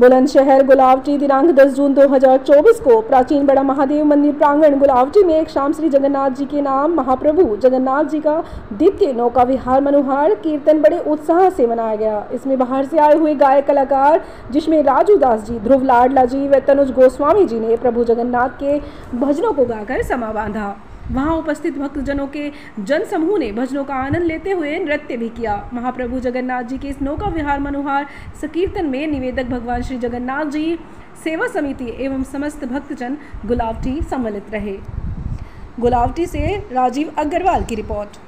बुलंदशहर गुलावटी दिनांक 10 जून 2024 को प्राचीन बड़ा महादेव मंदिर प्रांगण गुलावटी में एक शाम श्री जगन्नाथ जी के नाम महाप्रभु जगन्नाथ जी का द्वितीय नौका विहार मनोहार कीर्तन बड़े उत्साह से मनाया गया। इसमें बाहर से आए हुए गायक कलाकार, जिसमें राजू दास जी, ध्रुव लाडला जी व तनुज गोस्वामी जी ने प्रभु जगन्नाथ के भजनों को गाकर समा बांधा वहाँ उपस्थित भक्तजनों के जन समूह ने भजनों का आनंद लेते हुए नृत्य भी किया। महाप्रभु जगन्नाथ जी के इस नौका विहार मनोहार संकीर्तन में निवेदक भगवान श्री जगन्नाथ जी, सेवा समिति एवं समस्त भक्तजन गुलावटी सम्मिलित रहे। गुलावटी से राजीव अग्रवाल की रिपोर्ट।